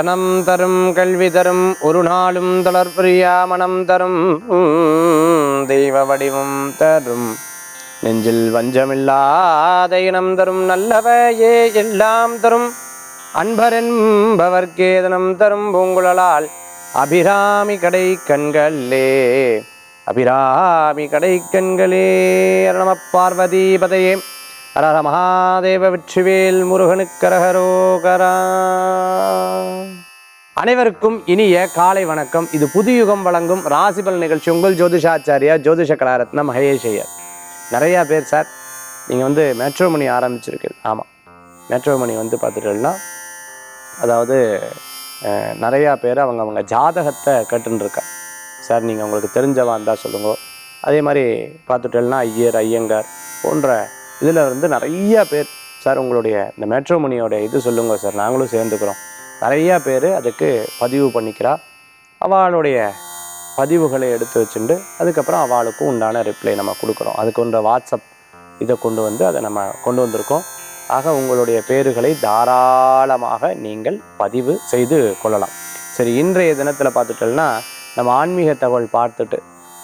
தனம் தரும் கல்வி தரும் ஒரு நாளும் தளர்புரியா மனம் தரும் தெய்வ வடிவம் தரும். நெஞ்சில் வஞ்சமில்லாத இனம் தரும் நல்லவையே எல்லாம் தரும். அன்பரென்பவர்க்கேதனம் தரும் பூங்குழலால் அபிராமி கடை கண்களே அபிராமி கடை கண்களே. நம பார்வதி பதையே. ஹரஹர மகாதேவ வெற்றிவேல் முருகனுக்கரகரோகரா அனைவருக்கும் இனிய காலை வணக்கம். இது புதுயுகம் வழங்கும் ராசிபல் நிகழ்ச்சி. உங்கள் ஜோதிஷாச்சாரியா ஜோதிஷ கலாரத்ன மகேஷ் ஐயர் நிறையா பேர் சார் நீங்கள் வந்து மேட்ரோமணி ஆரம்பிச்சிருக்கு ஆமாம் மேட்ரோமணி வந்து பார்த்துட்டீங்கன்னா அதாவது நிறையா பேர் அவங்க அவங்க ஜாதகத்தை கட்டுன்னு சார் நீங்கள் உங்களுக்கு தெரிஞ்சவா இருந்தால் சொல்லுங்க. அதே மாதிரி பார்த்துட்டீங்கன்னா ஐயர் ஐயங்கார் போன்ற இதில் வந்து நிறைய பேர் சார் உங்களுடைய இந்த மேட்ரோமணியோட இது சொல்லுங்க சார் நாங்களும் சேர்ந்துக்கிறோம். நிறையா பேர் அதுக்கு பதிவு பண்ணிக்கிறா. அவளுடைய பதிவுகளை எடுத்து வச்சுட்டு அதுக்கப்புறம் அவளுக்கும் உண்டான ரிப்ளை நம்ம கொடுக்குறோம். அதுக்கு உண்ட வாட்ஸ்அப் இதை கொண்டு வந்து அதை நம்ம கொண்டு வந்திருக்கோம். ஆக உங்களுடைய பேர்களை தாராளமாக நீங்கள் பதிவு செய்து கொள்ளலாம். சரி இன்றைய தினத்தில் பார்த்துட்டோம்னா நம்ம ஆன்மீக தகவல் பார்த்துட்டு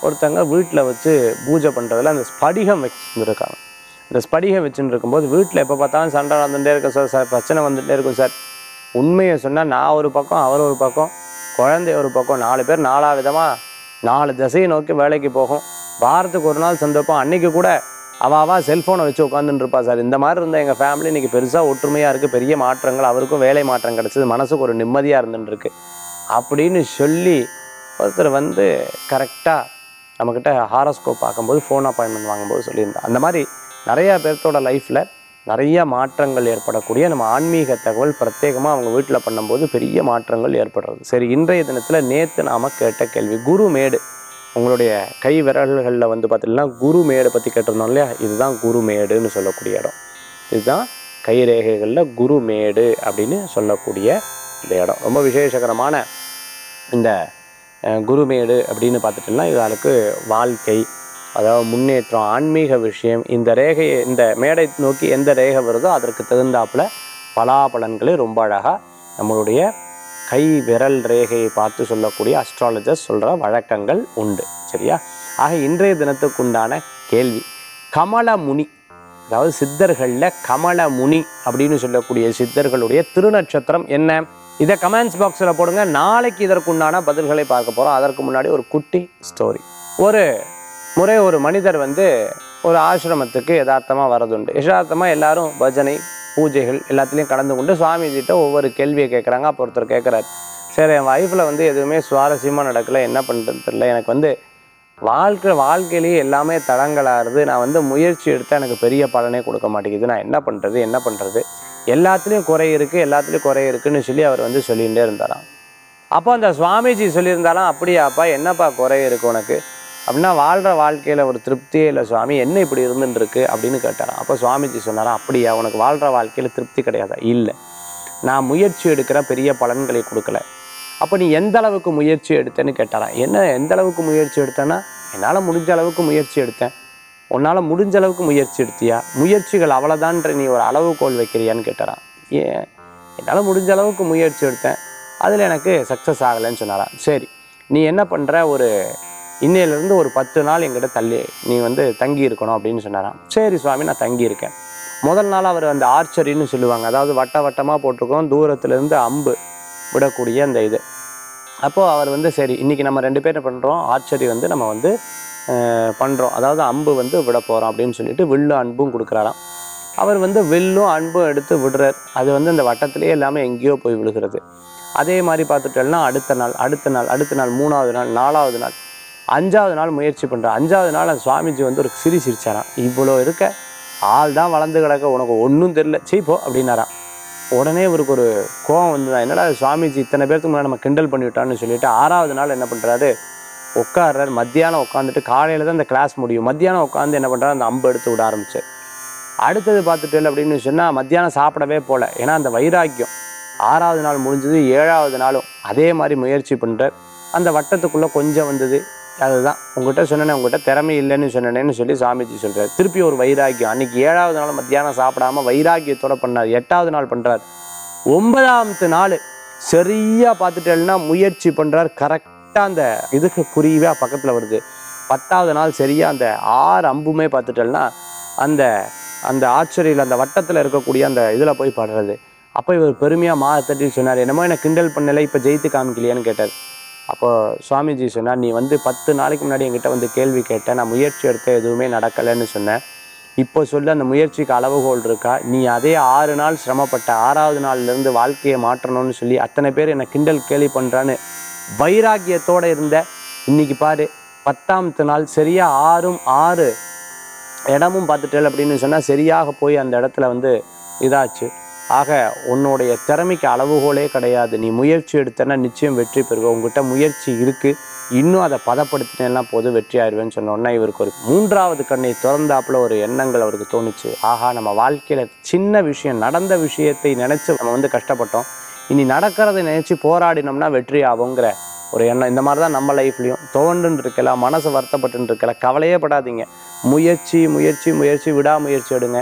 ஒருத்தங்க வீட்டில் வச்சு பூஜை பண்ணுறதுல அந்த ஸ்படிகம் வச்சுருக்காங்க இந்த ஸ்படிகம் வச்சுன்னு இருக்கும்போது வீட்டில் எப்போ பார்த்தாலும் சண்டை நடந்துகிட்டே இருக்கும் சார். சார் பிரச்சனை வந்துகிட்டே இருக்கும் சார். உண்மையை சொன்னால் நான் ஒரு பக்கம் அவர் ஒரு பக்கம் குழந்தை ஒரு பக்கம் நாலு பேர் நாலா விதமாக நாலு திசையை நோக்கி வேலைக்கு போகும். வாரத்துக்கு ஒரு நாள் சந்தர்ப்பம் அன்னைக்கு கூட அவாவா செல்ஃபோனை வச்சு உட்காந்துருப்பா சார். இந்த மாதிரி இருந்த எங்கள் ஃபேமிலி இன்னைக்கு பெருசாக ஒற்றுமையாக இருக்குது பெரிய மாற்றங்கள் அவருக்கும் வேலை மாற்றம் கிடச்சிது. மனசுக்கு ஒரு நிம்மதியாக இருந்துருக்கு அப்படின்னு சொல்லி ஒருத்தர் வந்து கரெக்டாக நம்மக்கிட்ட ஹாரோஸ்கோப் பார்க்கும்போது ஃபோன் அப்பாயின்மெண்ட் வாங்கும்போது சொல்லியிருந்தேன் அந்த மாதிரி நிறையா பேர்த்தோட லைஃப்பில் நிறைய மாற்றங்கள் ஏற்படக்கூடிய நம்ம ஆன்மீக தகவல் பிரத்யேகமாக அவங்க வீட்டில் பண்ணும்போது பெரிய மாற்றங்கள் ஏற்படுறது. சரி இன்றைய தினத்தில் நேற்று நாம் கேட்ட கேள்வி குருமேடு உங்களுடைய கை விரல்களில் வந்து பார்த்தீங்கன்னா குருமேடு பற்றி கேட்டிருந்தோம் இல்லையா? இதுதான் குருமேடுன்னு சொல்லக்கூடிய இடம். இதுதான் கை ரேகைகளில் குருமேடு அப்படின்னு சொல்லக்கூடிய இந்த இடம். ரொம்ப விசேஷகரமான இந்த குருமேடு அப்படின்னு பார்த்துட்டோம்னா இதுக்கு வாழ்க்கை அதாவது முன்னேற்றம் ஆன்மீக விஷயம் இந்த ரேகையை இந்த மேடை நோக்கி எந்த ரேகை வருதோ அதற்கு தகுந்தாப்புல பலாபலன்களை ரொம்ப அழகாக நம்மளுடைய கை விரல் ரேகையை பார்த்து சொல்லக்கூடிய அஸ்ட்ராலஜர் சொல்கிற வழக்கங்கள் உண்டு. சரியா? ஆக இன்றைய தினத்துக்குண்டான கேள்வி. கமலமுனி அதாவது சித்தர்களில் கமலமுனி அப்படின்னு சொல்லக்கூடிய சித்தர்களுடைய திருநட்சத்திரம் என்ன? இதை கமெண்ட்ஸ் பாக்ஸில் போடுங்க. நாளைக்கு இதற்குண்டான பதில்களை பார்க்க போகிறோம் அதற்கு முன்னாடி ஒரு குட்டி ஸ்டோரி ஒரு முறை ஒரு மனிதர் வந்து ஒரு ஆசிரமத்துக்கு யதார்த்தமாக வரதுண்டு யதார்த்தமாக எல்லாரும் பஜனை பூஜைகள் எல்லாத்துலேயும் கலந்து கொண்டு சுவாமிஜிட்ட ஒவ்வொரு கேள்வியை கேட்குறாங்க அப்போ ஒருத்தர் கேட்குறாரு சரி என் வைஃப்பில் வந்து எதுவுமே சுவாரஸ்யமாக நடக்கல. என்ன பண்ணுறது தெரியல. எனக்கு வந்து வாழ்க்கை வாழ்க்கையிலேயே எல்லாமே தடங்களாகிறது நான் வந்து முயற்சி எடுத்தால் எனக்கு பெரிய பலனே கொடுக்க மாட்டேங்குது. நான் என்ன பண்ணுறது என்ன பண்ணுறது எல்லாத்துலேயும் குறை இருக்குது எல்லாத்துலேயும் குறை இருக்குதுன்னு சொல்லி அவர் வந்து சொல்லிகிட்டே இருந்தாராம். அப்போ அந்த சுவாமிஜி சொல்லியிருந்தாலாம் அப்படியாப்பா என்னப்பா குறை இருக்குது உனக்கு? அப்படின்னா வாழ்கிற வாழ்க்கையில் ஒரு திருப்தியே இல்லை சுவாமி என்ன இப்படி இருந்துட்டு இருக்கு அப்படின்னு கேட்டாராம். அப்போ சுவாமிஜி சொன்னாராம் அப்படியா உனக்கு வாழ்கிற வாழ்க்கையில் திருப்தி கிடையாதா? இல்லை. நான் முயற்சி எடுக்கிற பெரிய பலன்களை கொடுக்கல. அப்போ நீ எந்த அளவுக்கு முயற்சி எடுத்தேன்னு கேட்டாராம். என்ன எந்த அளவுக்கு முயற்சி எடுத்தேன்னா என்னால் முடிஞ்ச அளவுக்கு முயற்சி எடுத்தேன். உன்னால் முடிஞ்ச அளவுக்கு முயற்சி எடுத்தியா? முயற்சிகள் அவ்வளோதான்ற நீ ஒரு அளவுகோல் வைக்கிறியான்னு கேட்டாராம். ஏன்? என்னால் முடிஞ்ச அளவுக்கு முயற்சி எடுத்தேன். அதில் எனக்கு சக்ஸஸ் ஆகலைன்னு சொன்னாராம். சரி நீ என்ன பண்ணுற ஒரு இன்னையிலேருந்து ஒரு பத்து நாள் எங்கிட்ட தள்ளி நீ வந்து தங்கி இருக்கணும் அப்படின்னு சொன்னாராம். சரி சுவாமி நான் தங்கி இருக்கேன். முதல் நாள் அவர் அந்த ஆர்ச்சரின்னு சொல்லுவாங்க. அதாவது வட்ட வட்டமாக போட்டிருக்கோம் தூரத்துலேருந்து அம்பு விடக்கூடிய அந்த இது. அப்போது அவர் வந்து சரி இன்றைக்கி நம்ம ரெண்டு பேரும் பண்ணுறோம் ஆர்ச்சரி வந்து நம்ம வந்து பண்ணுறோம் அதாவது அம்பு வந்து விட போகிறோம் அப்படின்னு சொல்லிட்டு வில்லு அன்பும் கொடுக்குறாராம். அவர் வந்து வில்லும் அன்பும் எடுத்து விடுறார். அது வந்து அந்த வட்டத்திலேயே எல்லாமே எங்கேயோ போய் விழுகிறது. அதே மாதிரி பார்த்துட்டோம்னா அடுத்த நாள் அடுத்த நாள் அடுத்த நாள் மூணாவது நாள் நாலாவது நாள் அஞ்சாவது நாள் முயற்சி பண்ணுறேன் அஞ்சாவது நாள் அந்த சுவாமிஜி வந்து ஒரு சிரி சிரிச்சாராம். இவ்வளோ இருக்க ஆள் தான் வளர்ந்து கிடக்க உனக்கு ஒன்றும் தெரில சீ போ அப்படின்னாராம். உடனே இவருக்கு ஒரு கோவம் வந்துதான் என்னடா சுவாமிஜி இத்தனை பேருக்கு முன்னாடி நம்ம கிண்டல் பண்ணிவிட்டான்னு சொல்லிட்டு ஆறாவது நாள் என்ன பண்ணுறாரு உட்காடுறாரு மத்தியானம் உட்காந்துட்டு காலையில் தான் இந்த கிளாஸ் முடியும். மத்தியானம் உட்காந்து என்ன பண்ணுறாரு அந்த அம்பு எடுத்து விட ஆரம்பிச்சார் அடுத்தது பார்த்துட்டு அப்படின்னு சொன்னால் மத்தியானம் சாப்பிடவே போகல ஏன்னா அந்த வைராக்கியம். ஆறாவது நாள் முடிஞ்சது ஏழாவது நாளும் அதே மாதிரி முயற்சி பண்ணுறார் அந்த வட்டத்துக்குள்ளே கொஞ்சம் வந்தது. அதுதான். உங்ககிட்ட சொன்னேனே உங்ககிட்ட திறமை இல்லைன்னு சொன்னேன்னு சொல்லி சாமிஜி சொல்றாரு. திருப்பி ஒரு வைராக்கியம். அன்னைக்கு ஏழாவது நாள் மத்தியானம் சாப்பிடாம வைராக்கியத்தோட பண்ணார். எட்டாவது நாள் பண்ணுறார் ஒன்பதாவது நாள் சரியா பார்த்துட்டேன்னா முயற்சி பண்ணுறார் கரெக்டாக அந்த இதுக்கு குறிவா பக்கத்தில் வருது. பத்தாவது நாள் சரியா அந்த ஆறு அம்புமே பார்த்துட்டேன்னா அந்த அந்த ஆச்சரியில் அந்த வட்டத்தில் இருக்கக்கூடிய அந்த இதில் போய் படுறது. அப்போ இவர் பெருமையாக மா தட்டி சொன்னார் என்னமோ என்னை கிண்டல் பண்ணலை இப்போ ஜெயித்து காமிக்கலையான்னு கேட்டார். அப்போ சுவாமிஜி சொன்னார் நீ வந்து பத்து நாளைக்கு முன்னாடி என்கிட்ட வந்து கேள்வி கேட்டேன் நான் முயற்சி எடுத்த எதுவுமே நடக்கலைன்னு சொன்னேன். இப்போ சொல்லு அந்த முயற்சிக்கு அளவுகோல் இருக்கா? நீ அதே ஆறு நாள் சிரமப்பட்ட ஆறாவது நாள்லேருந்து வாழ்க்கையை மாற்றணும்னு சொல்லி அத்தனை பேர் என்னை கிண்டல் கேலி பண்ணுறான்னு வைராக்கியத்தோடு இருந்த இன்னைக்கு பாரு பத்தாமத்து நாள் சரியாக ஆறும் ஆறு இடமும் பார்த்துட்டேன் அப்படின்னு சொன்னால் சரியாக போய் அந்த இடத்துல வந்து இதாச்சு. ஆக உன்னுடைய திறமைக்கு அளவுகோலே கிடையாது. நீ முயற்சி எடுத்தனா நிச்சயம் வெற்றி பெறுவ உங்ககிட்ட முயற்சி இருக்குது இன்னும் அதை பதப்படுத்தினா போது வெற்றி ஆயிடுவேன்னு சொன்னோன்னா இவருக்கு ஒரு மூன்றாவது கண்ணை திறந்தாப்புல ஒரு எண்ணங்கள் அவருக்கு தோணுச்சு. ஆஹா நம்ம வாழ்க்கையில் சின்ன விஷயம் நடந்த விஷயத்தை நினச்சி நம்ம வந்து கஷ்டப்பட்டோம். இனி நடக்கிறதை நினச்சி போராடினோம்னா வெற்றி ஆகுங்கிற ஒரு எண்ணம். இந்த மாதிரி தான் நம்ம லைஃப்லையும் தோண்டுன்னு இருக்கல மனசு வருத்தப்பட்டுன்னு இருக்கல கவலையே படாதீங்க. முயற்சி முயற்சி முயற்சி விடாமுயற்சி எடுங்க.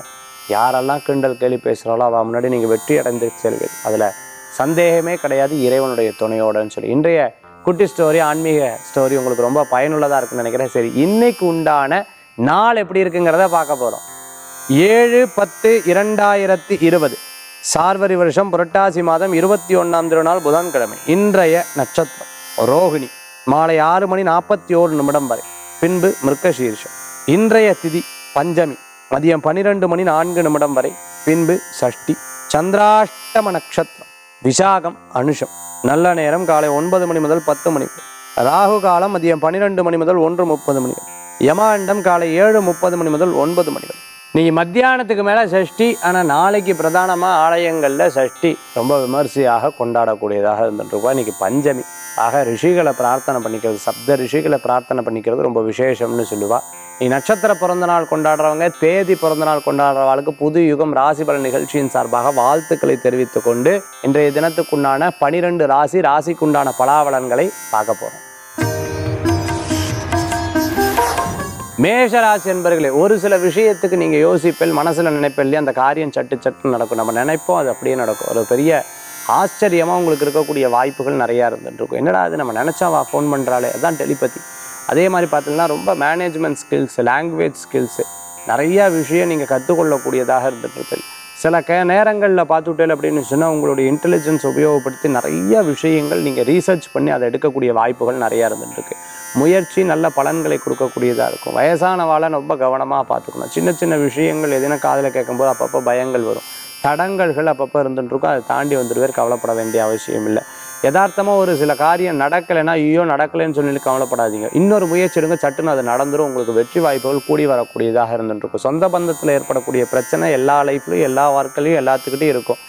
யாரெல்லாம் கிண்டல் கேள்வி பேசுகிறாலோ அவள் முன்னாடி நீங்கள் வெற்றி அடைந்து செல்வீர்கள் அதில் சந்தேகமே கிடையாது இறைவனுடைய துணையோடன்னு சொல்லி. இன்றைய குட்டி ஸ்டோரி ஆன்மீக ஸ்டோரி உங்களுக்கு ரொம்ப பயனுள்ளதாக இருக்குன்னு நினைக்கிறேன். சரி இன்னைக்கு உண்டான நாள் எப்படி இருக்குங்கிறத பார்க்க போகிறோம் ஏழு பத்து இரண்டாயிரத்தி இருபது. சார்வரி வருஷம் புரட்டாசி மாதம் இருபத்தி ஒன்றாம் திருநாள் புதன்கிழமை. இன்றைய நட்சத்திரம் ரோகிணி மாலை ஆறு மணி நாற்பத்தி ஓரு நிமிடம் வரை. பின்பு மிருகசீர்ஷம். இன்றைய திதி பஞ்சமி. மதியம் பன்னிரெண்டு மணி நான்கு நிமிடம் வரை. பின்பு சஷ்டி சந்திராஷ்டம நட்சத்திரம் விசாகம் அனுஷம். நல்ல நேரம் காலை ஒன்பது மணி முதல் பத்து மணி ராகு காலம் மதியம் பன்னிரெண்டு மணி முதல் ஒன்று முப்பது மணி யமாண்டம் காலை ஏழு முப்பது மணி முதல் ஒன்பது மணி வரை. நீ மத்தியானத்துக்கு மேலே சஷ்டி ஆனால் நாளைக்கு பிரதானமாக ஆலயங்களில் சஷ்டி. ரொம்ப விமர்சையாக கொண்டாடக்கூடியதாக இருந்துட்டுருக்கோம் இன்றைக்கி பஞ்சமி. ஆக ரிஷிகளை பிரார்த்தனை பண்ணிக்கிறது சப்த ரிஷிகளை பிரார்த்தனை பண்ணிக்கிறது ரொம்ப விசேஷம்னு சொல்லுவா. நட்சத்திர பிறந்த நாள் கொண்டாடுறவங்க தேதி பிறந்த நாள் புது யுகம் ராசி பலன் நிகழ்ச்சியின் சார்பாக வாழ்த்துக்களை தெரிவித்துக் கொண்டு இன்றைய தினத்துக்குண்டான பனிரெண்டு ராசி ராசிக்குண்டான பலாவலன்களை பார்க்க போறோம். மேஷராசி என்பர்களே ஒரு சில விஷயத்துக்கு நீங்கள் யோசிப்பில் மனசில் நினைப்பில் இல்லையா அந்த காரியம் சட்டு சட்டு நடக்கும். நம்ம நினைப்போம் அது அப்படியே நடக்கும். ஒரு பெரிய ஆச்சரியமாக உங்களுக்கு இருக்கக்கூடிய வாய்ப்புகள் நிறையா இருந்துட்டு இருக்கும் என்னடா அது நம்ம நினச்சா வா ஃபோன் பண்ணுறாளே அதான் டெலிபதி. அதே மாதிரி பார்த்தீங்கன்னா ரொம்ப மேனேஜ்மெண்ட் ஸ்கில்ஸு லாங்குவேஜ் ஸ்கில்ஸு நிறையா விஷயம் நீங்கள் கற்றுக்கொள்ளக்கூடியதாக இருந்துட்டு சில க நேரங்களில் பார்த்துட்டேன் அப்படின்னு சொன்னால் உங்களுடைய இன்டெலிஜென்ஸ் உபயோகப்படுத்தி நிறைய விஷயங்கள் நீங்கள் ரீசர்ச் பண்ணி அதை எடுக்கக்கூடிய வாய்ப்புகள் நிறையா இருந்துட்டுருக்கு. முயற்சி நல்ல பலன்களை கொடுக்கக்கூடியதாக இருக்கும். வயசானவாளை ரொம்ப கவனமாக பார்த்துக்கணும். சின்ன சின்ன விஷயங்கள் எதுனா காதில் கேட்கும்போது அப்பப்போ பயங்கள் வரும். தடங்கல்கள் அப்பப்போ இருந்துட்டுருக்கும். அதை தாண்டி வந்துடுவேர் கவலைப்பட வேண்டிய அவசியம் இல்லை. யதார்த்தமாக ஒரு சில காரியம் நடக்கலைன்னா ஐயோ நடக்கலைன்னு சொல்லி கவலைப்படாதீங்க. இன்னொரு முயற்சி எடுங்க சட்டுன்னு அது நடந்துடும் உங்களுக்கு வெற்றி வாய்ப்புகள் கூடி வரக்கூடியதாக இருந்துருக்கும் சொந்த பந்தத்தில் ஏற்படக்கூடிய பிரச்சனை எல்லா லைஃப்லையும் எல்லா வாழ்க்கையிலையும் எல்லாத்துக்கிட்டையும் இருக்கும்.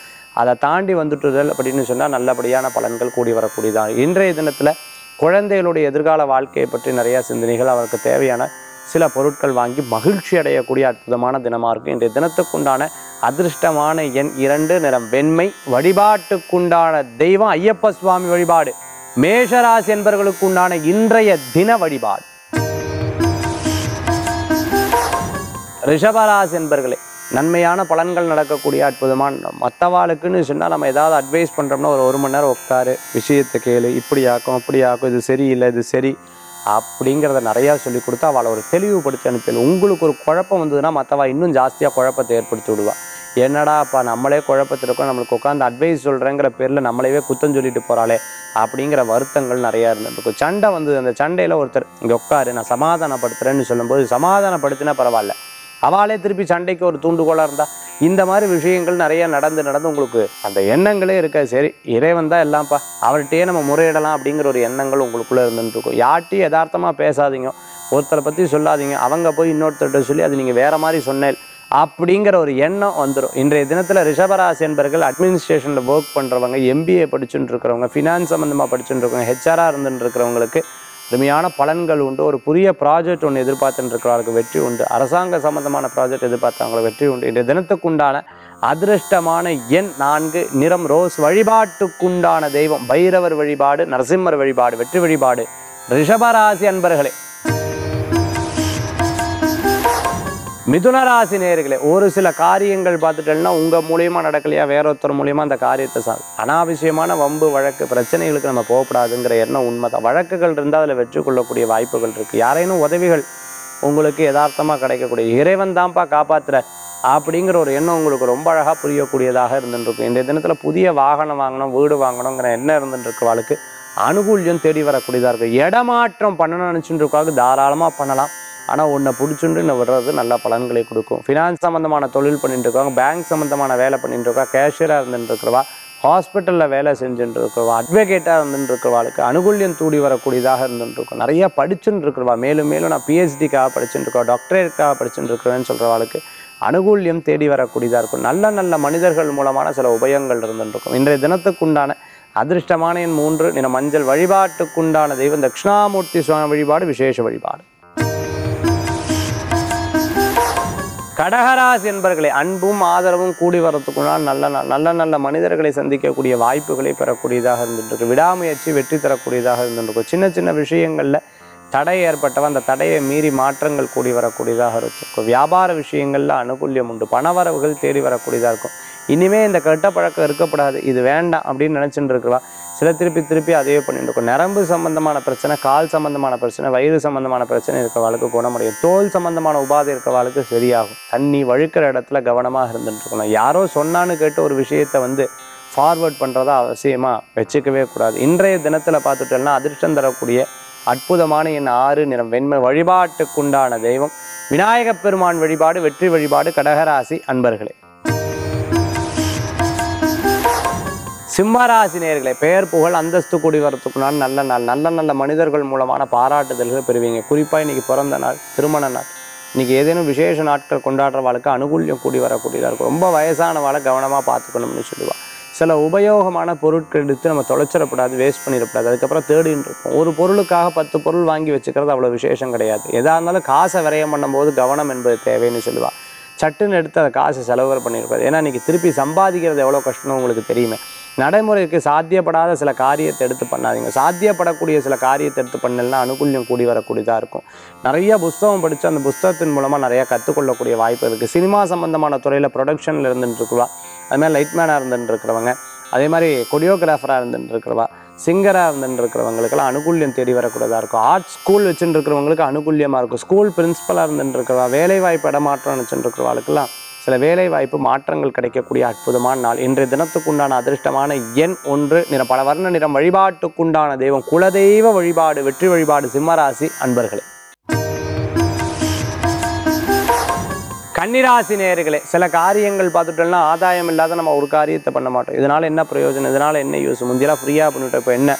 அதை தாண்டி வந்துட்டுதல் அப்படின்னு சொன்னால் நல்லபடியான பலன்கள் கூடி வரக்கூடியதாக இன்றைய தினத்தில் குழந்தைகளுடைய எதிர்கால வாழ்க்கையை பற்றி நிறையா சிந்தனைகள் அவருக்கு தேவையான சில பொருட்கள் வாங்கி மகிழ்ச்சி அடையக்கூடிய அற்புதமான தினமாக இருக்கும் இன்றைய தினத்துக்குண்டான அதிர்ஷ்டமான எண் இரண்டு நிறம் வெண்மை. வழிபாட்டுக்குண்டான தெய்வம் ஐயப்ப சுவாமி வழிபாடு. மேஷராசி என்பவர்களுக்கு உண்டான இன்றைய தின வழிபாடு. ரிஷபராசி என்பர்களே நன்மையான பலன்கள் நடக்கக்கூடிய அற்புதமான மற்றவாளுக்குன்னு சொன்னால் நம்ம ஏதாவது அட்வைஸ் பண்ணுறோம்னா ஒரு ஒரு மணி நேரம் உட்காரு விஷயத்தை கேளு இப்படி ஆக்கும் அப்படி ஆக்கும் இது சரியில்லை இது சரி. அப்படிங்கிறத நிறையா சொல்லி கொடுத்து அவளை ஒரு தெளிவுபடுத்தி அனுப்பிடணும் உங்களுக்கு ஒரு குழப்பம் வந்ததுன்னா மற்றவா இன்னும் ஜாஸ்தியாக குழப்பத்தை ஏற்படுத்தி விடுவா. என்னடாப்பா நம்மளே குழப்பத்தில் இருக்கோம் நம்மளுக்கு உட்காந்து அட்வைஸ் சொல்கிறேங்கிற பேரில் நம்மளையே குத்தம் சொல்லிட்டு போகிறாளே அப்படிங்கிற வருத்தங்கள் நிறையா இருந்திருக்கும் சண்டை வந்தது. அந்த சண்டையில் ஒருத்தர் இங்கே உட்காரு நான் சமாதானப்படுத்துகிறேன்னு சொல்லும்போது சமாதானப்படுத்தினா பரவாயில்ல. அவளே திருப்பி சண்டைக்கு ஒரு தூண்டுகோலாக இருந்தால் இந்த மாதிரி விஷயங்கள் நிறைய நடந்து நடந்து உங்களுக்கு அந்த எண்ணங்களே இருக்காது சரி இறைவன் தான் எல்லாம்ப்பா. அவர்கிட்டயே நம்ம முறையிடலாம் அப்படிங்கிற ஒரு எண்ணங்கள் உங்களுக்குள்ளே இருந்துட்டு இருக்கும். யார்ட்டையும் யதார்த்தமாக பேசாதீங்க. ஒருத்தரை பற்றி சொல்லாதீங்க. அவங்க போய் இன்னொருத்தர்கிட்ட சொல்லி அது நீங்கள் வேறு மாதிரி சொன்னேன் அப்படிங்கிற ஒரு எண்ணம் வந்துடும் இன்றைய தினத்தில் ரிஷபராசி என்பர்கள் அட்மினிஸ்ட்ரேஷனில் ஒர்க் பண்ணுறவங்க எம்பிஏ படிச்சுட்டு இருக்கிறவங்க ஃபினான்ஸ் சம்மந்தமாக படிச்சுட்டு இருக்கிறவங்க ஹெச்ஆராக இருந்துட்டு இருக்கிறவங்களுக்கு அருமையான பலன்கள் உண்டு. ஒரு புதிய ப்ராஜெக்ட் ஒன்று எதிர்பார்த்துட்டு வெற்றி உண்டு. அரசாங்க சம்பந்தமான ப்ராஜெக்ட் எதிர்பார்த்தவங்களுக்கு வெற்றி உண்டு. இன்றைய தினத்துக்குண்டான அதிர்ஷ்டமான எண் நான்கு நிறம் ரோஸ் வழிபாட்டுக்குண்டான தெய்வம். பைரவர் வழிபாடு நரசிம்மர் வழிபாடு வெற்றி வழிபாடு. ரிஷபராசி அன்பர்களே மிதுன நேர்களே ஒரு சில காரியங்கள் பார்த்துட்டேன்னா உங்கள் மூலியமாக நடக்கலையா? வேற ஒருத்தர் மூலியமாக அந்த காரியத்தை சா அனாவசியமான வம்பு வழக்கு பிரச்சனைகளுக்கு நம்ம போகக்கூடாதுங்கிற எண்ணம் உண்மைதான். வழக்குகள் இருந்தால் அதில் வெற்றி கொள்ளக்கூடிய வாய்ப்புகள் இருக்குது யாரேனும் உதவிகள் உங்களுக்கு யதார்த்தமாக கிடைக்கக்கூடிய இறைவன் தான்ப்பா காப்பாத்துற அப்படிங்கிற ஒரு எண்ணம் உங்களுக்கு ரொம்ப அழகாக புரியக்கூடியதாக இருந்துருக்கும் இந்த தினத்தில் புதிய வாகனம் வாங்கணும் வீடு வாங்கணுங்கிற எண்ணம் இருந்துருக்கவாளுக்கு அனுகூல்யம் தேடி வரக்கூடியதாக இருக்குது இடமாற்றம் பண்ணணும்னு நினச்சிட்டு இருக்காங்க தாராளமாக பண்ணலாம். ஆனால் உன்னை பிடிச்சுண்டு இன்னும் விடுறது? நல்ல பலன்களை கொடுக்கும். ஃபினான்ஸ் சம்மந்தமான தொழில் பண்ணிட்டு இருக்காங்க பேங்க் சம்மந்தமான வேலை பண்ணிட்டு இருக்கா கேஷியராக இருந்துட்டு இருக்கிறவா ஹாஸ்பிட்டலில் வேலை செஞ்சுட்டு இருக்கிறவா அட்வொகேட்டாக இருந்துட்டு இருக்கிறவாளுக்கு அனுகூல்யம் தூடி வரக்கூடியதாக இருந்துட்டு இருக்கும். நிறைய படிச்சுட்டு இருக்கிறவா மேலும் மேலும் நான் பிஹெச்டிக்காக படிச்சுட்டு இருக்கோம் டாக்டரேட்காக படிச்சுட்டு இருக்கிறேன்னு சொல்கிறவாளுக்கு அனுகூல்யம் தேடி வரக்கூடியதாக இருக்கும். நல்ல நல்ல மனிதர்கள் மூலமான சில உபயங்கள் இருந்துட்டு இன்றைய தினத்துக்குண்டான அதிர்ஷ்டமான எண் மூன்று நின மஞ்சள் வழிபாட்டுக்குண்டான தெய்வம் தட்சிணாமூர்த்தி சுவாமி வழிபாடு விசேஷ வழிபாடு. கடகராசி என்பர்களை அன்பும் ஆதரவும் கூடி வரத்துக்குனால் நல்ல ந- நல்ல நல்ல மனிதர்களை சந்திக்கக்கூடிய வாய்ப்புகளை பெறக்கூடியதாக இருந்துட்டு விடாமுயற்சி வெற்றி தரக்கூடியதாக இருந்துருக்கும் சின்ன சின்ன விஷயங்களில் தடை ஏற்பட்டவன் அந்த தடையை மீறி மாற்றங்கள் கூடி வரக்கூடியதாக இருக்கும். வியாபார விஷயங்களில் அனுகூல்யம் உண்டு பணவரவுகள் தேடி வரக்கூடியதாக இருக்கும். இனிமே இந்த கெட்ட பழக்கம் இருக்கப்படாது இது வேண்டாம் அப்படின்னு நினச்சிட்டு இருக்கலாம். சில திருப்பி திருப்பி அதையே பண்ணிட்டு இருக்கும். நரம்பு சம்பந்தமான பிரச்சனை கால் சம்பந்தமான பிரச்சனை வயிறு சம்பந்தமான பிரச்சனை இருக்கிறவாளுக்கு குணமடையும் தோல் சம்பந்தமான உபாதை இருக்கிறவாளுக்கு சரியாகும். தண்ணி வழுக்கிற இடத்துல கவனமாக இருந்துட்டு இருக்கணும். யாரோ சொன்னான்னு கேட்டு ஒரு விஷயத்தை வந்து ஃபார்வர்ட் பண்ணுறதா அவசியமாக வச்சுக்கவே கூடாது. இன்றைய தினத்தில் பார்த்துட்டோம்னா அதிர்ஷ்டம் தரக்கூடிய அற்புதமான என் ஆறு நிறம் வெண்மை வழிபாட்டுக்குண்டான தெய்வம் விநாயகப் பெருமான் வழிபாடு வெற்றி வழிபாடு கடகராசி அன்பர்களே. சிம்மராசி நேயர்களே பெயர் புகழ் அந்தஸ்து கூடி வரத்துக்குனால் நல்ல நாள். நல்ல நல்ல மனிதர்கள் மூலமான பாராட்டுதல்கள் பெறுவீங்க. குறிப்பாக இன்னைக்கு பிறந்த நாள் திருமண நாள். இன்னைக்கு ஏதேனும் விசேஷ நாட்கள் கொண்டாடுறவாளுக்கு அனுகூல்யம் கூடி வரக்கூடியதாக இருக்கும். ரொம்ப வயசானவாளை கவனமாக பார்த்துக்கணும்னு சொல்லுவாள் சில உபயோகமான பொருட்கள் எடுத்து நம்ம தொலைச்சிடக்கூடாது வேஸ்ட் பண்ணிடக்கூடாது அதுக்கப்புறம் தேடின்னு இருப்போம் ஒரு பொருளுக்காக பத்து பொருள் வாங்கி வச்சுக்கிறது அவ்வளோ விசேஷம் கிடையாது. எதாக இருந்தாலும் காசை விரயம் பண்ணும்போது கவனம் என்பது தேவைன்னு சொல்லுவாள் சட்டுன்னு எடுத்து அதை காசை செலவு பண்ணியிருப்பாரு. ஏன்னா இன்னைக்கு திருப்பி சம்பாதிக்கிறது எவ்வளோ கஷ்டம்னு உங்களுக்கு தெரியுமே. நடைமுறைக்கு சாத்தியப்படாத சில காரியத்தை எடுத்து பண்ணாதீங்க. சாத்தியப்படக்கூடிய சில காரியத்தை எடுத்து பண்ணலாம் அனுகூல்யம் கூடி வரக்கூடியதாக இருக்கும். நிறைய புஸ்தகம் படித்து அந்த புஸ்தகத்தின் மூலமாக நிறையா கற்றுக்கொள்ளக்கூடிய வாய்ப்பு இருக்குது சினிமா சம்பந்தமான துறையில் ப்ரொடக்ஷனில் இருந்துட்டுருக்குவா அதுமாதிரி லைட்மேனாக இருந்துட்டு அதே மாதிரி கொடியோகிராஃபராக இருந்துட்டுருக்குறவா சிங்கராக இருந்துட்டுருக்கிறவங்களுக்கெல்லாம் அனுகூல்யம் தேடி வரக்கூடியதாக இருக்கும். ஆர்ட் ஸ்கூல் வச்சுட்டு இருக்கிறவங்களுக்கு அனுகூல்யமாக இருக்கும். ஸ்கூல் பிரின்ஸிபலாக இருந்துட்டு இருக்கிறவா வேலை இடமாற்றம் வச்சுட்டு இருக்கிறவாளுக்கெல்லாம் சில வேலை வாய்ப்பு மாற்றங்கள் கிடைக்கக்கூடிய அற்புதமான நாள். இன்றைய தினத்துக்குண்டான அதிர்ஷ்டமான எண் ஒன்று. நிற பல வர்ண நிறம் வழிபாட்டுக்குண்டான தெய்வம். குலதெய்வ வழிபாடு வெற்றி வழிபாடு சிம்மராசி அன்பர்களே. கன்னிராசி நேயர்களே சில காரியங்கள் பார்த்துட்டோம்னா ஆதாயம் இல்லாத நம்ம ஒரு காரியத்தை பண்ண மாட்டோம். இதனால என்ன பிரயோஜனம்? இதனால என்ன யூஸ் முந்தியெல்லாம் ஃப்ரீயாக பண்ணிவிட்டோம் இப்போ என்ன?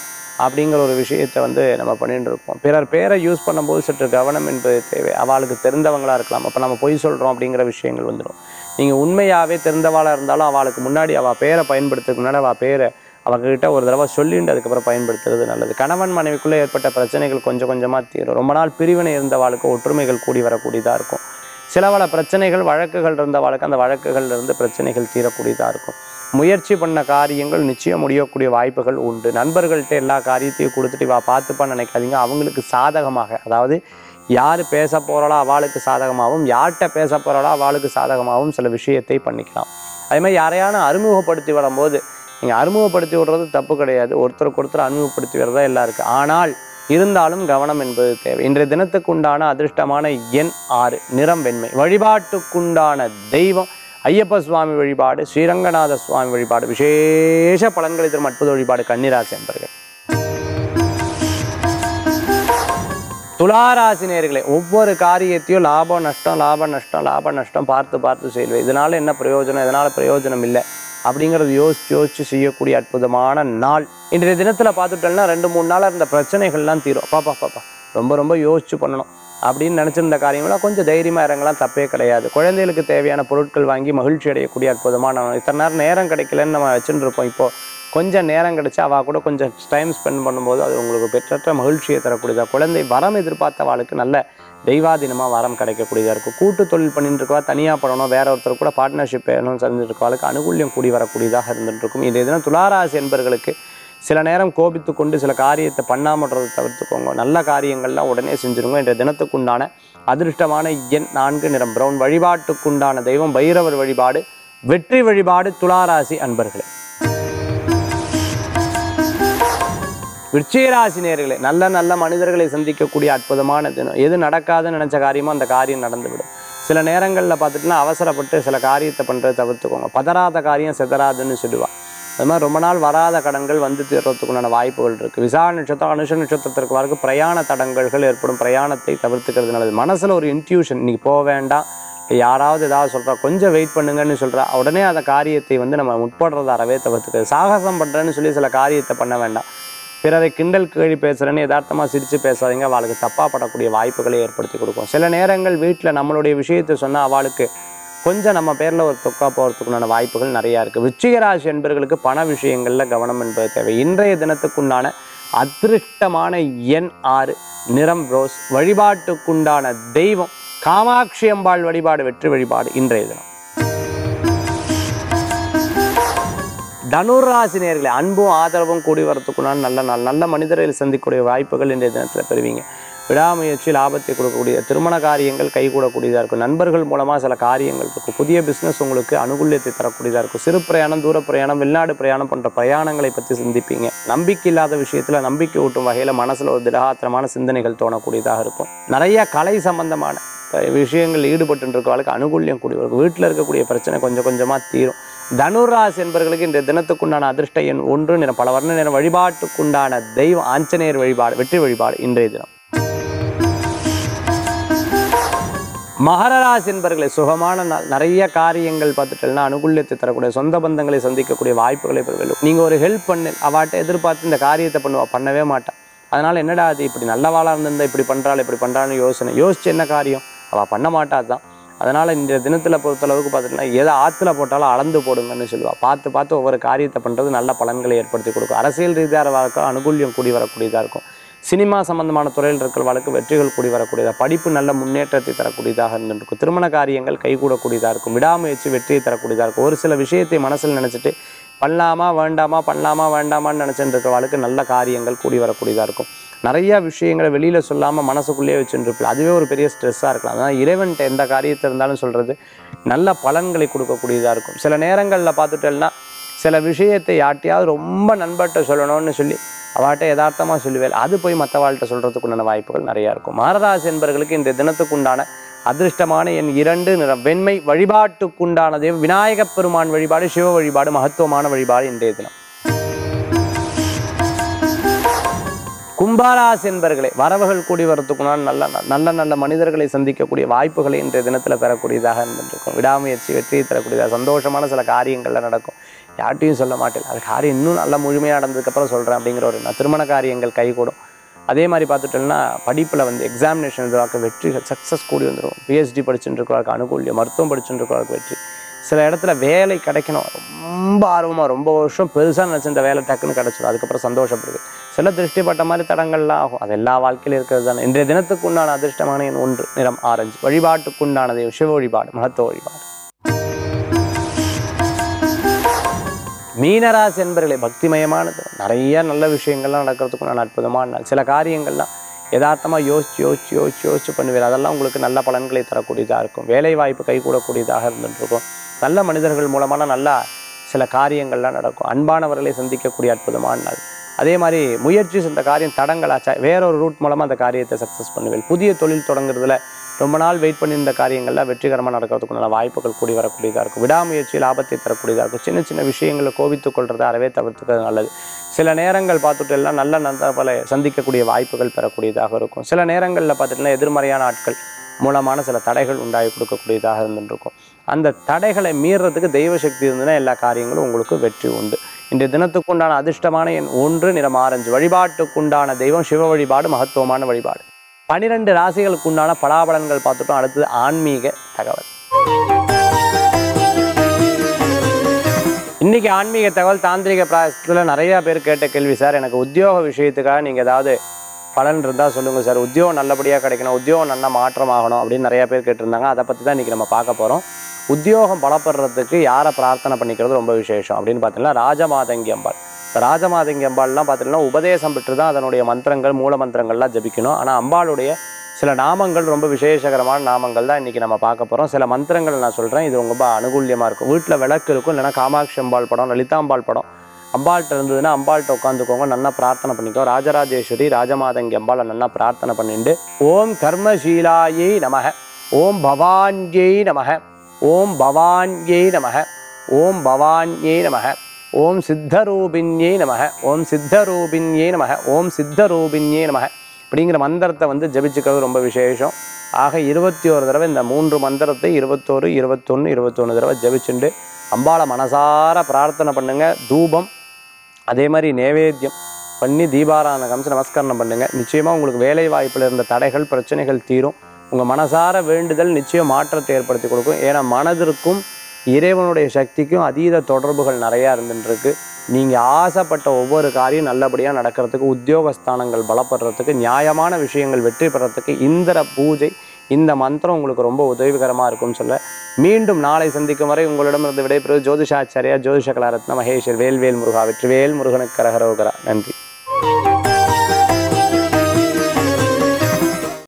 அப்படிங்கிற ஒரு விஷயத்தை வந்து நம்ம பண்ணிட்டு இருப்போம். பிறர் பேரை யூஸ் பண்ணும்போது சற்று கவனம் என்பது தேவை. அவளுக்கு தெரிந்தவங்களாக இருக்கலாம். அப்போ நம்ம பொய் சொல்கிறோம் அப்படிங்கிற விஷயங்கள் வந்துடும் நீங்கள் உண்மையாகவே தெரிந்தவாளாக இருந்தாலும் அவளுக்கு முன்னாடி அவள் பேரை பயன்படுத்துறதுக்கு முன்னாடி அவள் பேரை அவங்கக்கிட்ட ஒரு தடவை சொல்லிட்டு அதுக்கப்புறம் பயன்படுத்துறது நல்லது. கணவன் மனைவிக்குள்ளே ஏற்பட்ட பிரச்சனைகள் கொஞ்சம் கொஞ்சமாக தீரும். ரொம்ப நாள் பிரிவினை இருந்தவாளுக்கு ஒற்றுமைகள் கூடி வரக்கூடியதாக இருக்கும். சில பல பிரச்சனைகள் வழக்குகள் இருந்தவாளுக்கு அந்த வழக்குகள்லேருந்து பிரச்சனைகள் தீரக்கூடியதாக இருக்கும். முயற்சி பண்ண காரியங்கள் நிச்சயம் முடியக்கூடிய வாய்ப்புகள் உண்டு. நண்பர்கள்ட்ட எல்லா காரியத்தையும் கொடுத்துட்டு வா பார்த்துப்பான்னு நினைக்காதீங்க. அவங்களுக்கு சாதகமாக அதாவது யார் பேச போகிறாளோ அவளுக்கு சாதகமாகவும் யார்கிட்ட பேச போகிறாளோ அவளுக்கு சாதகமாகவும் சில விஷயத்தை பண்ணிக்கலாம். அதே மாதிரி யாரையான அறிமுகப்படுத்தி வரும்போது நீங்கள் அறிமுகப்படுத்தி விடுறது தப்பு கிடையாது. ஒருத்தருக்கு ஒருத்தர் அறிமுகப்படுத்தி விடுறதா எல்லாம் இருக்குது ஆனால் இருந்தாலும் கவனம் என்பது தேவை. இன்றைய தினத்துக்கு உண்டான அதிர்ஷ்டமான எண் ஆறு நிறம் வெண்மை. வழிபாட்டுக்குண்டான தெய்வம் ஐயப்ப சுவாமி வழிபாடு ஸ்ரீரங்கநாத சுவாமி வழிபாடு விசேஷ பலன்களை தரும் அற்புத வழிபாடு கன்னிராசி என்பர்கள் துளாராசி நேர்களை ஒவ்வொரு காரியத்தையும் லாபம் நஷ்டம் லாப நஷ்டம் லாபம் நஷ்டம் பார்த்து பார்த்து செய்வேன். இதனால் என்ன பிரயோஜனம்? இதனால் பிரயோஜனம் இல்லை. அப்படிங்கிறது யோசிச்சு யோசிச்சு செய்யக்கூடிய அற்புதமான நாள். இன்றைய தினத்தில் பார்த்துட்டோம்னா ரெண்டு மூணு நாளாக இருந்த பிரச்சனைகள்லாம் தீரும். பாப்பா பாப்பா ரொம்ப ரொம்ப யோசிச்சு பண்ணணும். அப்படின்னு நினச்சிருந்த காரியங்களாம் கொஞ்சம் தைரியமாக இறங்கலாம் தப்பே கிடையாது. குழந்தைகளுக்கு தேவையான பொருட்கள் வாங்கி மகிழ்ச்சி அடையக்கூடிய அற்புதமான இத்தனை நேரம் நேரம் கிடைக்கலன்னு நம்ம வச்சுட்டு இருப்போம் இப்போ. கொஞ்சம் நேரம் கிடைச்சா அவள் கூட கொஞ்சம் டைம் ஸ்பெண்ட் பண்ணும்போது அது உங்களுக்கு பெற்றற்ற மகிழ்ச்சியை தரக்கூடியதாக குழந்தை வரம் எதிர்பார்த்தவாளுக்கு நல்ல தெய்வாதீனமாக வரம் கிடைக்கக்கூடியதாக இருக்கும். கூட்டு தொழில் பண்ணிட்டு இருக்கவா தனியாக பண்ணணும் வேற ஒருத்தர் கூட பார்ட்னர்ஷிப் வேணும்னு செஞ்சுட்டு இருக்கவாளுக்கு அனுகூல்யம் கூடி வரக்கூடியதாக இருந்துட்டு இந்த இதே தினம் துளாராசி என்பர்களுக்கு சில நேரம் கோபித்து கொண்டு சில காரியத்தை பண்ணாமன்றதை தவிர்த்துக்கோங்க. நல்ல காரியங்கள்லாம் உடனே செஞ்சுருங்க. இன்றைய தினத்துக்குண்டான அதிர்ஷ்டமான எண் நான்கு நிறம். பிரவுன் வழிபாட்டுக்குண்டான தெய்வம் பைரவர் வழிபாடு வெற்றி வழிபாடு துளாராசி அன்பர்களே. விருச்சிகராசி நேர்களே நல்ல நல்ல மனிதர்களை சந்திக்கக்கூடிய அற்புதமான தினம். எது நடக்காதுன்னு நினச்ச காரியமோ அந்த காரியம் நடந்துவிடும். சில நேரங்களில் பார்த்துட்டுனா அவசரப்பட்டு சில காரியத்தை பண்ணுறதை தவிர்த்துக்கோங்க. பதறாத காரியம் செதறாதுன்னு சொல்லுவாள் அது மாதிரி ரொம்ப நாள் வராத கடன்கள் வந்து தீர்றதுக்குண்டான வாய்ப்புகள் இருக்குது விசா நட்சத்திரம் அனுஷ நட்சத்திரத்திற்கு வரைக்கும் பிரயாண தடங்கல்கள் ஏற்படும். பிரயாணத்தை தவிர்த்துக்கிறது நல்லது. மனசில் ஒரு இன்ட்யூஷன் இன்றைக்கி போக வேண்டாம். யாராவது ஏதாவது சொல்கிறா கொஞ்சம் வெயிட் பண்ணுங்கன்னு சொல்கிறா உடனே அந்த காரியத்தை வந்து நம்ம முற்படுறதாரவே தவிர்த்துக்கிறது. சாகசம் பண்ணுறேன்னு சொல்லி சில காரியத்தை பண்ண வேண்டாம். பிறரை கிண்டல் கேள்வி பேசுகிறேன்னு யதார்த்தமாக சிரித்து பேசாதீங்க. அவளுக்கு தப்பாக படக்கூடிய வாய்ப்புகளை ஏற்படுத்தி கொடுக்கும். சில நேரங்கள் வீட்டில் நம்மளுடைய விஷயத்தை சொன்னால் அவளுக்கு கொஞ்சம் நம்ம பேரில் ஒரு தொக்கா போகிறதுக்குண்டான வாய்ப்புகள் நிறையா இருக்குது விச்சிகராசி என்பர்களுக்கு பண விஷயங்களில் கவனம் என்பது தேவை. இன்றைய தினத்துக்குண்டான அதிருஷ்டமான எண் ஆறு நிறம் ரோஸ். வழிபாட்டுக்குண்டான தெய்வம். காமாட்சி அம்பாள் வழிபாடு வெற்றி வழிபாடு இன்றைய தினம். தனுராசி அன்பும் ஆதரவும் கூடி வரத்துக்குண்டான நல்ல நாள். நல்ல மனிதர்கள் சந்திக்கக்கூடிய வாய்ப்புகள் இன்றைய தினத்தில் பெறுவீங்க. விடாமுயற்சி லாபத்தை கொடுக்கக்கூடிய திருமண காரியங்கள் கைகூடக்கூடியதாக இருக்கும். நண்பர்கள் மூலமாக சில காரியங்கள் இருக்கும். புதிய பிஸ்னஸ் உங்களுக்கு அனுகூல்யத்தை தரக்கூடியதாக இருக்கும். சிறு பிரயாணம் தூர பிரயாணம் வெளிநாடு பிரயாணம் போன்ற பிரயாணங்களை பற்றி சிந்திப்பீங்க. நம்பிக்கை இல்லாத விஷயத்தில் நம்பிக்கை ஊட்டும் வகையில் மனசில் ஒரு திடகாத்திரமான சிந்தனைகள் தோணக்கூடியதாக இருக்கும். நிறைய கலை சம்பந்தமான விஷயங்கள் ஈடுபட்டு இருக்கவளுக்கு அனுகூல்யம் கூடிய வீட்டில் இருக்கக்கூடிய பிரச்சனை கொஞ்சம் கொஞ்சமாக தீரும். தனுராஸ் என்பவர்களுக்கு இந்த தினத்துக்குண்டான அதிர்ஷ்ட எண் ஒன்று நிறம் பல வர்ண நிறம் வழிபாட்டுக்குண்டான தெய்வம் ஆஞ்சநேயர் வழிபாடு வெற்றி வழிபாடு இன்றைய தினம். மகர என்பவர்களை என்பர்களை சுகமான நாள் நிறைய காரியங்கள் பார்த்துட்டேன்னா அனுகூலியத்தை தரக்கூடிய சொந்த பந்தங்களை சந்திக்கக்கூடிய வாய்ப்புகளை பெறுவீர்கள். நீங்கள் ஒரு ஹெல்ப் பண்ணு அவாட்ட எதிர்பார்த்து இந்த காரியத்தை பண்ணுவா பண்ணவே மாட்டான் அதனால் என்னடா அது இப்படி நல்லவாளாக இருந்திருந்தா இப்படி பண்ணுறாள் இப்படி பண்ணுறான்னு யோசனை யோசிச்சு என்ன காரியம்? அவள் பண்ண மாட்டாதான் அதனால் இந்த தினத்தில் பொறுத்தளவுக்கு பார்த்துட்டிங்கன்னா எதை ஆற்றுல போட்டாலும் அளந்து போடுங்கன்னு சொல்லுவாள் பார்த்து பார்த்து ஒவ்வொரு காரியத்தை பண்ணுறது நல்ல பலன்களை ஏற்படுத்தி கொடுக்கும். அரசியல் ரீதியாக வாழ்க்கை அனுகூல்யம் கூடி வரக்கூடியதாக இருக்கும். சினிமா சம்பந்தமான துறையில் இருக்கிறவர்களுக்கு வெற்றிகள் கூடி வரக்கூடியதாக படிப்பு நல்ல முன்னேற்றத்தை தரக்கூடியதாக இருந்துருக்கும். திருமண காரியங்கள் கைகூடக்கூடியதாக இருக்கும். விடாமுயற்சி வெற்றியை தரக்கூடியதாக இருக்கும். ஒரு சில விஷயத்தை மனசில் நினச்சிட்டு பண்ணலாமா வேண்டாமா பண்ணலாமா வேண்டாமான்னு நினச்சிட்டு இருக்கிறவளுக்கு நல்ல காரியங்கள் கூடி வரக்கூடியதாக இருக்கும். நிறைய விஷயங்களை வெளியில் சொல்லாமல் மனசுக்குள்ளேயே வச்சுருப்பில் அதுவே ஒரு பெரிய ஸ்ட்ரெஸ்ஸாக இருக்கலாம். அதனால் இறைவன்ட்ட எந்த காரியத்தை இருந்தாலும் சொல்கிறது நல்ல பலன்களை கொடுக்கக்கூடியதாக இருக்கும். சில நேரங்களில் பார்த்துட்டேன்னா சில விஷயத்தை யார்ட்டையாவது ரொம்ப நண்பர்கிட்ட சொல்லணும்னு சொல்லி அவாட்ட யதார்த்தமாக சொல்லுவேன். அது போய் மற்றவாள்கிட்ட சொல்கிறதுக்குண்டான வாய்ப்புகள் நிறையா இருக்கும். மாரதாசி என்பவர்களுக்கு இந்த தினத்துக்குண்டான அதிர்ஷ்டமான என் இரண்டு நிறம் வெண்மை வழிபாட்டுக்குண்டான தெய்வம் விநாயகப் பெருமான் வழிபாடு சிவ வழிபாடு மகத்துவமான வழிபாடு இன்றைய தினம். கும்பாராசி என்பர்களே வரவுகள் கூடி வரத்துக்குனால் நல்ல நல்ல நல்ல மனிதர்களை சந்திக்கக்கூடிய வாய்ப்புகளை இன்றைய தினத்தில் பெறக்கூடியதாக இருந்துருக்கும். விடாமுயற்சி வெற்றியை தரக்கூடியதாக சந்தோஷமான சில காரியங்கள்லாம் நடக்கும். யார்ட்டையும் சொல்ல மாட்டேன். அது காரியம் இன்னும் நல்லா முழுமையாக நடந்ததுக்கப்புறம் சொல்கிறேன் அப்படிங்கிற ஒரு எண்ணம். திருமண காரியங்கள் கைகூடும். அதே மாதிரி பார்த்துட்டோம்னா படிப்பில் வந்து எக்ஸாமினேஷன் இதுவாக்க வெற்றி சக்ஸஸ் கூடி வந்துடும் பிஹெச்டி படிச்சுட்டு இருக்கிறவருக்கு அனுகூல்யம் மருத்துவம் படிச்சுட்டு இருக்கிறவருக்கு வெற்றி. சில இடத்துல வேலை கிடைக்கணும். ரொம்ப ஆர்வமாக ரொம்ப வருஷம் பெருசாக நினச்சிருந்த வேலை டக்குன்னு கிடச்சிடும் அதுக்கப்புறம் சந்தோஷப்படுது. சில திருஷ்டிப்பட்ட மாதிரி தடங்கள்லாம் ஆகும். அது எல்லா வாழ்க்கையிலும் இருக்கிறது தானே. இன்றைய தினத்துக்கு உண்டான அதிர்ஷ்டமான என் ஒன்று நிறம் ஆரஞ்சு. வழிபாட்டுக்குண்டானது சிவ வழிபாடு மகத்துவ வழிபாடு. மீனராசி என்பர்களே பக்திமயமானது. நிறைய நல்ல விஷயங்கள்லாம் நடக்கிறதுக்குண்டான அற்புதமான நாள். சில காரியங்கள்லாம் யதார்த்தமாக யோசிச்சு யோசிச்சு யோசிச்சு யோசிச்சு பண்ணுவீர். அதெல்லாம் உங்களுக்கு நல்ல பலன்களை தரக்கூடியதாக இருக்கும். வேலை வாய்ப்பு கைகூடக்கூடியதாக இருக்கும். நல்ல மனிதர்கள் மூலமான நல்லா சில காரியங்கள்லாம் நடக்கும். அன்பானவர்களை சந்திக்கக்கூடிய அற்புதமான நாள். அதே மாதிரி முயற்சி இந்த காரியம் தடங்களாச்சா? வேற ஒரு ரூட் மூலமாக அந்த காரியத்தை சக்ஸஸ் பண்ணுவேன். புதிய தொழில் தொடங்குறதுல ரொம்ப நாள் வெயிட் பண்ணியிருந்த காரியங்கள்லாம் வெற்றிகரமாக நடக்கிறதுக்குண்டான வாய்ப்புகள் கூடி வரக்கூடியதாக இருக்கும். விடாமுயற்சி லாபத்தை தரக்கூடியதாக இருக்கும். சின்ன சின்ன விஷயங்களை கோபித்துக் கொள்றதை அறவே தவிர்த்துக்கிறது நல்லது. சில நேரங்கள் பார்த்துட்டு எல்லாம் நல்ல நண்பர்களை சந்திக்கக்கூடிய வாய்ப்புகள் பெறக்கூடியதாக இருக்கும். சில நேரங்களில் பார்த்துட்டுனா எதிர்மறையான ஆட்கள் மூலமான சில தடைகள் உண்டாகி கொடுக்கக்கூடியதாக இருந்துருக்கும். அந்த தடைகளை மீறுறதுக்கு தெய்வ சக்தி இருந்ததுன்னா எல்லா காரியங்களும் உங்களுக்கு வெற்றி உண்டு. இன்றைய தினத்துக்குண்டான அதிர்ஷ்டமான என் ஒன்று நிறம் ஆரஞ்சு. வழிபாட்டுக்குண்டான தெய்வம் சிவ வழிபாடு மகத்துவமான வழிபாடு. பனிரெண்டு ராசிகளுக்கு உண்டான பலாபலன்கள் பார்த்துட்டோம். அடுத்தது ஆன்மீக தகவல். இன்னைக்கு ஆன்மீக தகவல் தாந்திரிக பிராயசத்தில் நிறைய பேர் கேட்ட கேள்வி சார் எனக்கு உத்தியோக விஷயத்துக்காக நீங்கள் ஏதாவது பலன் இருந்தால் சொல்லுங்கள் சார். உத்தியோகம் நல்லபடியாக கிடைக்கணும். உத்தியோகம் நல்லா மாற்றமாகணும் அப்படின்னு நிறைய பேர் கேட்டிருந்தாங்க. அதை பற்றி தான் இன்றைக்கி நம்ம பார்க்க போகிறோம் உத்தியோகம் பலப்படுறதுக்கு யாரை பிரார்த்தனை பண்ணிக்கிறது ரொம்ப விசேஷம் அப்படின்னு பார்த்தீங்கன்னா ராஜமாதங்கி அம்பாள். இப்போ ராஜமாதங்கி அம்பாள்லாம் பார்த்தீங்கன்னா உபதேசம் பெற்று தான் அதனுடைய மந்திரங்கள் மூல மந்திரங்கள்லாம் ஜபிக்கணும். ஆனால் அம்பாளுடைய சில நாமங்கள் ரொம்ப விசேஷகரமான நாமங்கள் தான் இன்றைக்கி நம்ம பார்க்க போகிறோம் சில மந்திரங்கள் நான் சொல்கிறேன் இது ரொம்ப அனுகூல்யமாக இருக்கும். வீட்டில் விளக்கு இருக்கும். இல்லைனா காமாட்சி அம்பாள் படம் லலிதாம்பாள் படம் அம்பாள்கிட்ட இருந்ததுன்னா அம்பாள்கிட்ட உட்காந்துக்கோங்க நல்லா பிரார்த்தனை பண்ணிக்கோ. ராஜராஜேஸ்வரி ராஜமாதங்கி அம்பாளை நல்லா பிரார்த்தனை பண்ணிட்டு ஓம் கர்மசீலாயை நமக ஓம் பவான்யை நமக ஓம் பவான்யை நமக ஓம் பவான்யை நமக ஓம் சித்தரூபின்யை நமக ஓம் சித்தரூபின்யை நமக ஓம் சித்தரூபின்யை நமக அப்படிங்கிற மந்திரத்தை வந்து ஜபிச்சுக்கிறது ரொம்ப விசேஷம். ஆக இருபத்தி ஒரு தடவை இந்த மூன்று மந்திரத்தை இருபத்தோரு இருபத்தொன்று இருபத்தொன்று தடவை ஜபிச்சுண்டு அம்பாளை மனசார பிரார்த்தனை பண்ணுங்க. தூபம் அதே மாதிரி நேவேத்தியம் பண்ணி தீபாராதனை காமிச்சு நமஸ்காரம் பண்ணுங்கள் நிச்சயமாக உங்களுக்கு வேலை வாய்ப்பில் இருந்த தடைகள் பிரச்சனைகள் தீரும். உங்கள் மனசார வேண்டுதல் நிச்சயம் மாற்றத்தை ஏற்படுத்தி கொடுக்கும். ஏன்னா மனதிற்கும் இறைவனுடைய சக்திக்கும் அதீத தொடர்புகள் நிறையா இருந்துருக்கு நீங்கள் ஆசைப்பட்ட ஒவ்வொரு காரியம் நல்லபடியாக நடக்கிறதுக்கு உத்தியோகஸ்தானங்கள் பலப்படுறதுக்கு நியாயமான விஷயங்கள் வெற்றி பெறத்துக்கு இந்திர பூஜை இந்த மந்திரம் உங்களுக்கு ரொம்ப உதவிகரமாக இருக்கும்னு சொல்ல. மீண்டும் நாளை சந்திக்கும் வரை உங்களிடமிருந்து விடைபெறுவது ஜோதிஷாச்சாரியா ஜோதிஷ கலாரத்ன மகேஷர் வேல்வேல் முருகா வெற்றிவேல் முருகனுக்கு கரகரோகரா நன்றி.